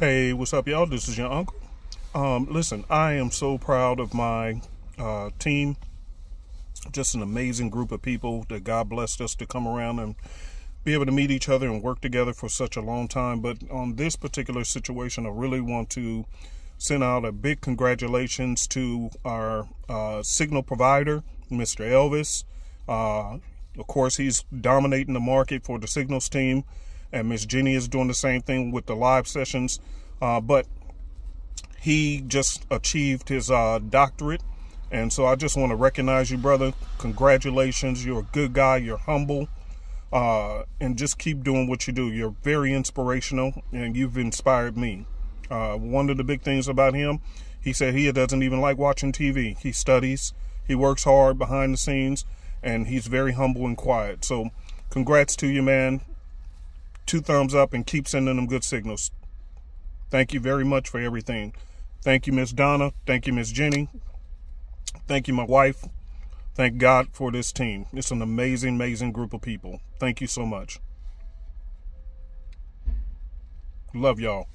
Hey, what's up, y'all? This is your uncle. Um, listen, I am so proud of my uh, team. Just an amazing group of people that God blessed us to come around and be able to meet each other and work together for such a long time. But on this particular situation, I really want to send out a big congratulations to our uh, signal provider, Mr. Elvis. Uh, of course, he's dominating the market for the signals team and Miss Jenny is doing the same thing with the live sessions. Uh, but he just achieved his uh, doctorate, and so I just want to recognize you, brother. Congratulations! You're a good guy. You're humble, uh, and just keep doing what you do. You're very inspirational, and you've inspired me. Uh, one of the big things about him, he said he doesn't even like watching TV. He studies. He works hard behind the scenes, and he's very humble and quiet. So, congrats to you, man two thumbs up and keep sending them good signals. Thank you very much for everything. Thank you, Miss Donna. Thank you, Miss Jenny. Thank you, my wife. Thank God for this team. It's an amazing, amazing group of people. Thank you so much. Love y'all.